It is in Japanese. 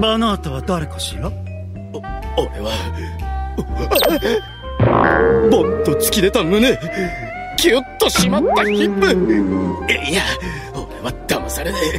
バナータは誰かしら？俺はボンと突き出た胸キュッと締まったヒップいや俺は騙されねえ